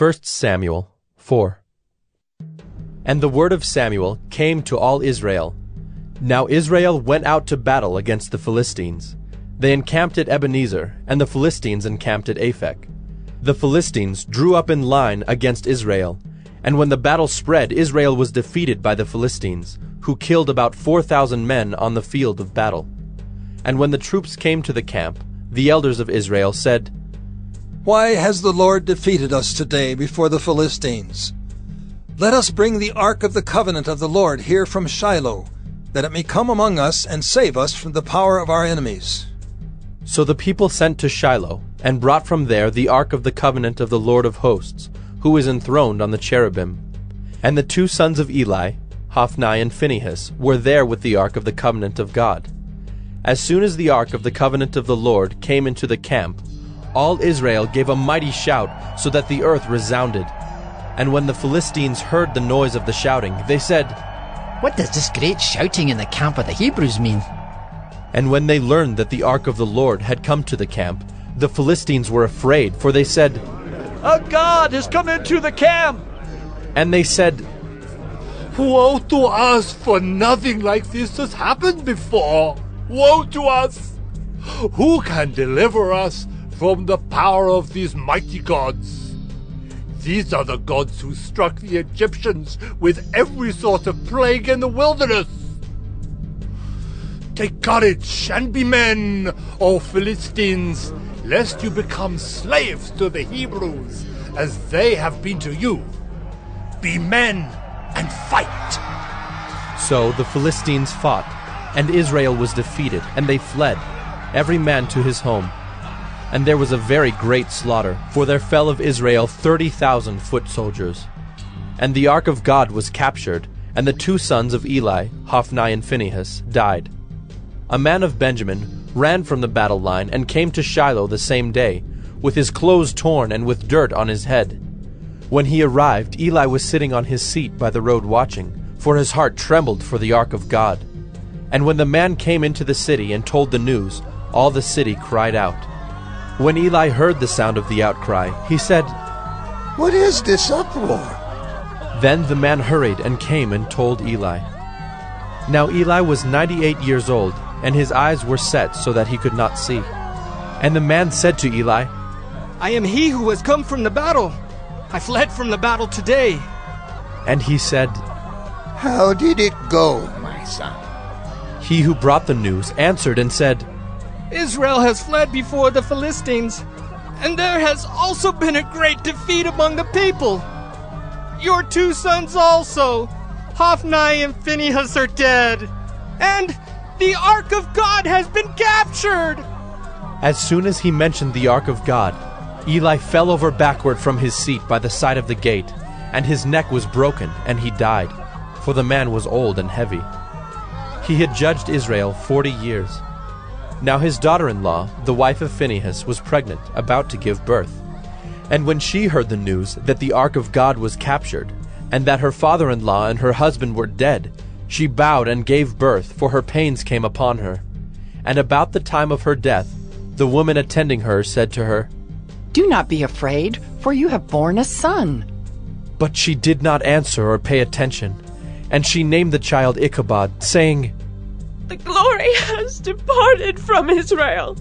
1 Samuel 4 And the word of Samuel came to all Israel. Now Israel went out to battle against the Philistines. They encamped at Ebenezer, and the Philistines encamped at Aphek. The Philistines drew up in line against Israel, and when the battle spread, Israel was defeated by the Philistines, who killed about four thousand men on the field of battle. And when the troops came to the camp, the elders of Israel said, Why has the Lord defeated us today before the Philistines? Let us bring the ark of the covenant of the Lord here from Shiloh, that it may come among us and save us from the power of our enemies. So the people sent to Shiloh, and brought from there the ark of the covenant of the Lord of hosts, who is enthroned on the cherubim. And the two sons of Eli, Hophni and Phinehas, were there with the ark of the covenant of God. As soon as the ark of the covenant of the Lord came into the camp, all Israel gave a mighty shout, so that the earth resounded. And when the Philistines heard the noise of the shouting, they said, What does this great shouting in the camp of the Hebrews mean? And when they learned that the ark of the Lord had come to the camp, the Philistines were afraid, for they said, A god has come into the camp! And they said, Woe to us, for nothing like this has happened before. Woe to us! Who can deliver us from the power of these mighty gods? These are the gods who struck the Egyptians with every sort of plague in the wilderness. Take courage and be men, O Philistines, lest you become slaves to the Hebrews, as they have been to you. Be men and fight. So the Philistines fought, and Israel was defeated, and they fled, every man to his home. And there was a very great slaughter, for there fell of Israel thirty thousand foot soldiers. And the ark of God was captured, and the two sons of Eli, Hophni and Phinehas, died. A man of Benjamin ran from the battle line and came to Shiloh the same day, with his clothes torn and with dirt on his head. When he arrived, Eli was sitting on his seat by the road watching, for his heart trembled for the ark of God. And when the man came into the city and told the news, all the city cried out. When Eli heard the sound of the outcry, he said, What is this uproar? Then the man hurried and came and told Eli. Now Eli was ninety eight years old, and his eyes were set so that he could not see. And the man said to Eli, I am he who has come from the battle. I fled from the battle today. And he said, How did it go, my son? He who brought the news answered and said, Israel has fled before the Philistines, and there has also been a great defeat among the people. Your two sons also, Hophni and Phinehas, are dead, and the ark of God has been captured. As soon as he mentioned the ark of God, Eli fell over backward from his seat by the side of the gate, and his neck was broken, and he died, for the man was old and heavy. He had judged Israel forty years. Now his daughter in law, the wife of Phinehas, was pregnant, about to give birth. And when she heard the news that the ark of God was captured, and that her father in law and her husband were dead, she bowed and gave birth, for her pains came upon her. And about the time of her death, the woman attending her said to her, Do not be afraid, for you have borne a son. But she did not answer or pay attention, and she named the child Ichabod, saying, The glory has departed from Israel.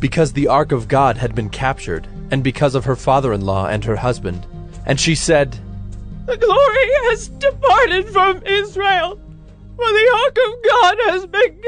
Because the ark of God had been captured, and because of her father in law and her husband. And she said, The glory has departed from Israel, for the ark of God has been